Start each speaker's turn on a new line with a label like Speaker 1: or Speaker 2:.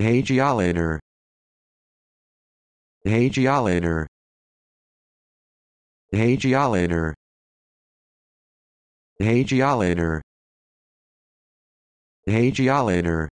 Speaker 1: Hagiolator. Hagiolator. Hagiolator. Hagiolator. Hagiolator.